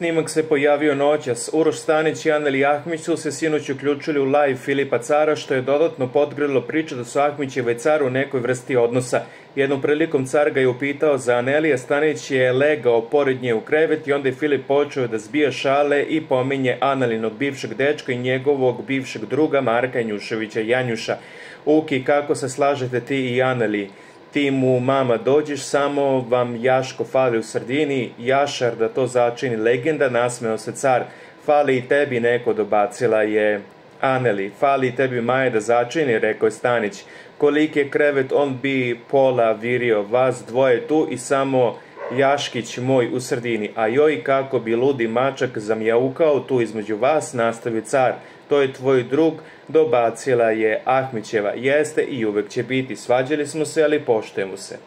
Snimak se pojavio noćas. Uroš Stanić i Aneli Ahmić su se sinoć uključili u live Filipa Cara, što je dodatno podgrilo priču da su Ahmićeva i Car u nekoj vrsti odnosa. Jednom prilikom car ga je upitao za Anelija, Stanić je legao pored nje u krevet i onda je Filip počeo da zbija šale i pominje Analinog bivšeg dečka i njegovog bivšeg druga Marka Janjuševića Janjuša. Uki, kako se slažete ti i Aneli? Ti mu mama dođeš, samo vam Jaško fali u sredini, Jašar da to začini legenda, nasmeo se car, fali i tebi neko dobacila je Aneli, fali i tebi Maja da začini, rekao je Stanić, kolik je krevet, on bi pola virio, vas dvoje tu i samo Jaškić moj u sredini, a joj kako bi ludi mačak zamjaukao tu između vas, nastavio car, to je tvoj drug, dobacila je Ahmićeva, jeste i uvek će biti, svađali smo se, ali poštujemo se.